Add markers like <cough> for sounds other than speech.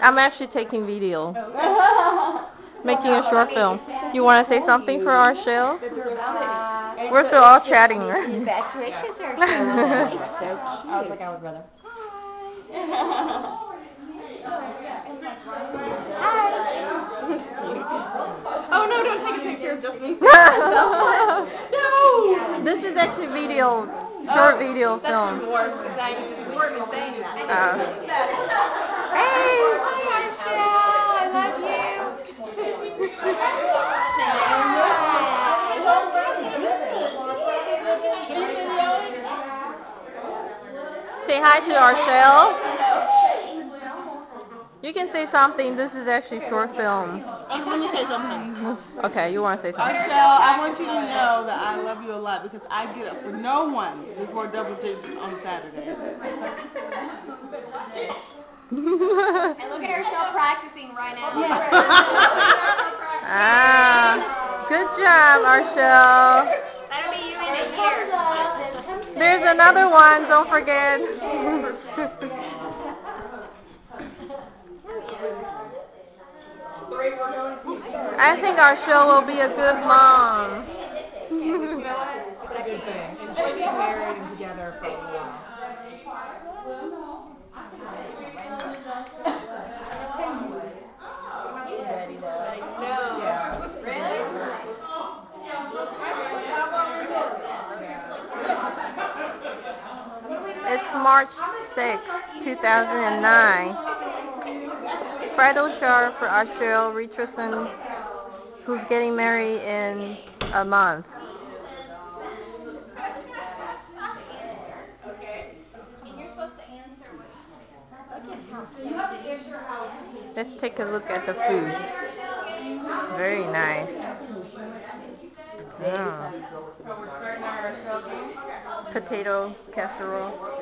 I'm actually taking video. <laughs> <laughs> Making a short film. You want to say something for our show? We're still all chatting. Best wishes are <laughs> He's so cute. I was like, I would rather. Hi. Oh no, don't take a picture of just me. no! This is actually video, short Oh, video That's film. even worse because now you just record me saying that. Uh, Hey, Marshall, I love say hi to our shell. You can say something. This is actually short film. Want to say something. Okay, you want to say something? Archelle, I want you to know that I love you a lot because I get up for no one before double digits on Saturday. And look at Archelle practicing right now. ah, good job, Archelle. That'll be you in a year. There's another one. Don't forget. I think Archelle will be a good mom. It's a good thing. Enjoy being married and together for a while. It's March 6, 2009. Bridal shower for Archelle Richardson, who's getting married in a month. Let's take a look at the food. Very nice. Mm. Potato casserole.